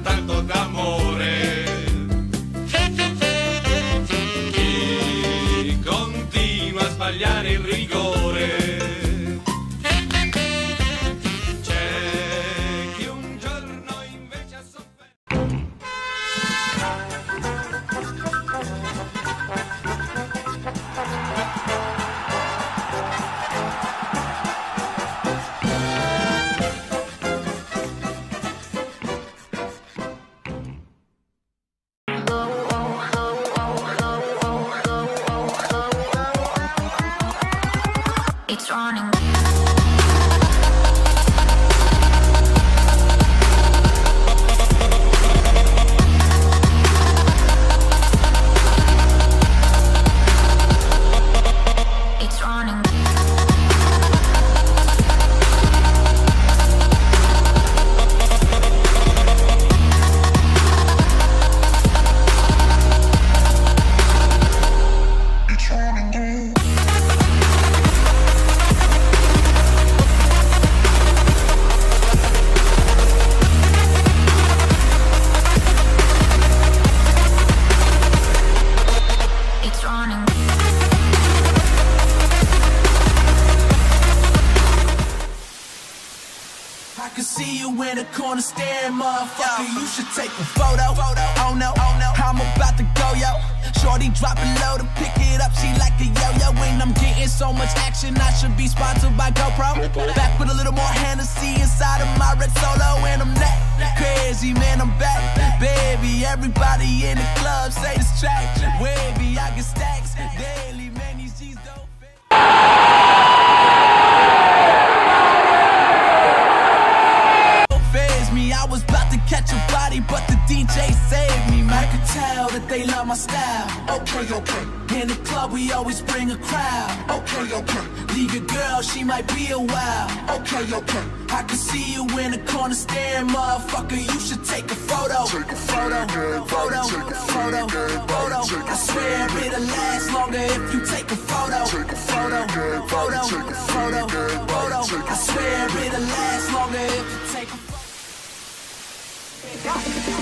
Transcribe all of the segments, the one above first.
tanto, tanto d'amore. Chi continua a sbagliare il rigore. In the corner staring, motherfucker. You should take a photo. Oh no, oh no, I'm about to go, yo. Shorty dropping low to pick it up. She like a yo-yo. When I'm getting so much action, I should be sponsored by GoPro. Back with a little more Hennessy inside of my red solo, and I'm that crazy, man. I'm back, baby. Everybody in the club say this track wavy. I get stacks catch a body, but the DJ saved me. Man, I could tell that they love my style. Okay, okay. In the club, we always bring a crowd. Okay, okay. Leave your girl, she might be a while. Okay, okay. I can see you in the corner staring, motherfucker. You should take a photo. Take a photo, photo, photo, photo. I swear it'll last longer if you photo. Take a photo,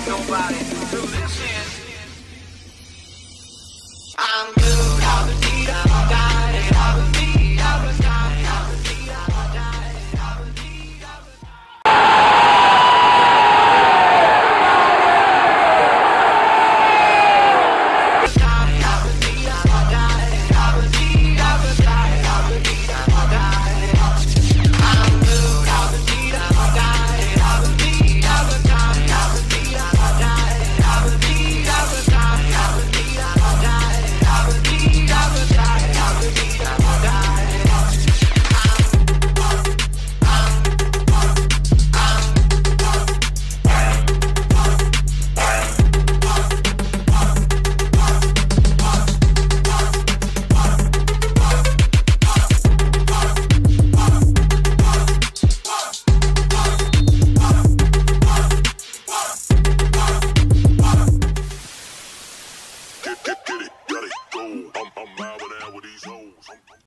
Nobody.